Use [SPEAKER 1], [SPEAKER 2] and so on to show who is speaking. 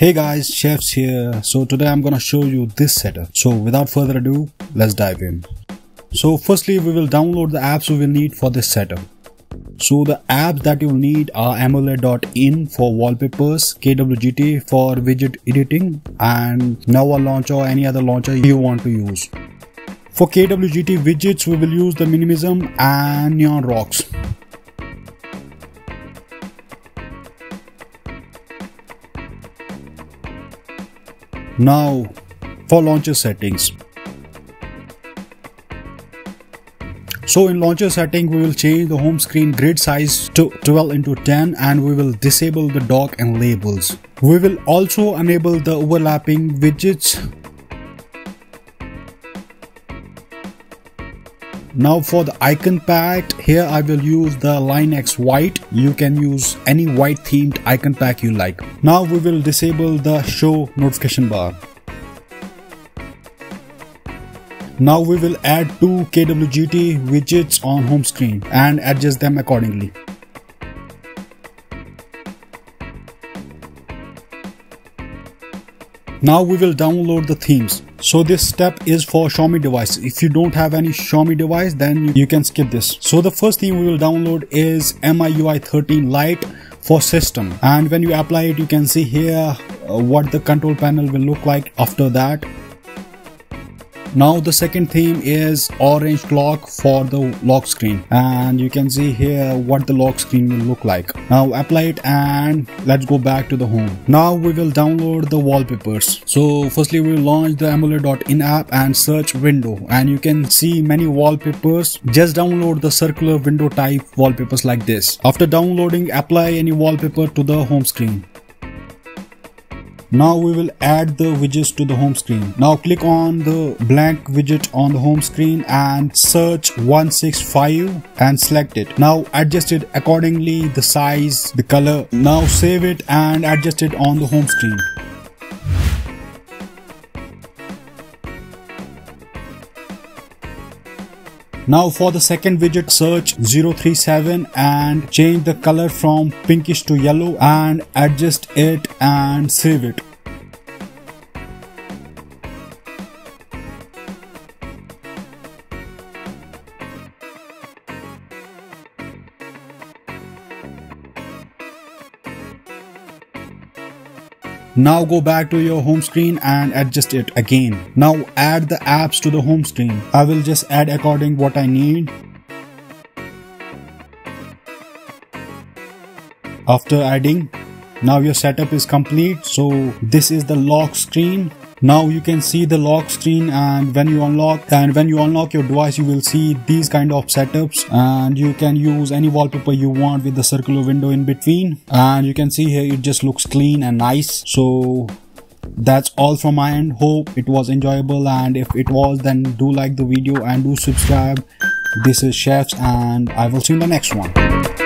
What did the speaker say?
[SPEAKER 1] Hey guys, Shafs here. So today I'm gonna show you this setup. So without further ado, let's dive in. So firstly, we will download the apps we will need for this setup. So the apps that you'll need are Amoled.in for wallpapers, KWGT for widget editing, and Nova launcher or any other launcher you want to use. For KWGT widgets, we will use the Minimism and Neon Rocks. Now for launcher settings. So in launcher setting we will change the home screen grid size to 12 into 10 and we will disable the dock and labels. We will also enable the overlapping widgets Now for the icon pack, here I will use the LineX white. You can use any white themed icon pack you like. Now we will disable the show notification bar. Now we will add two KWGT widgets on home screen and adjust them accordingly. Now we will download the themes. So this step is for Xiaomi device. If you don't have any Xiaomi device, then you can skip this. So the first theme we will download is MIUI 13 Lite for system. And when you apply it, you can see here uh, what the control panel will look like after that. Now the second theme is orange clock for the lock screen and you can see here what the lock screen will look like. Now apply it and let's go back to the home. Now we will download the wallpapers. So firstly we will launch the Amoled.in app and search window and you can see many wallpapers. Just download the circular window type wallpapers like this. After downloading apply any wallpaper to the home screen. Now we will add the widgets to the home screen. Now click on the blank widget on the home screen and search 165 and select it. Now adjust it accordingly the size, the color. Now save it and adjust it on the home screen. Now for the second widget search 037 and change the color from pinkish to yellow and adjust it and save it. Now go back to your home screen and adjust it again. Now add the apps to the home screen. I will just add according what I need. After adding, now your setup is complete. So this is the lock screen now you can see the lock screen and when you unlock and when you unlock your device you will see these kind of setups. And you can use any wallpaper you want with the circular window in between. And you can see here it just looks clean and nice. So that's all from my end. Hope it was enjoyable. And if it was then do like the video and do subscribe. This is Shafs and i will see you in the next one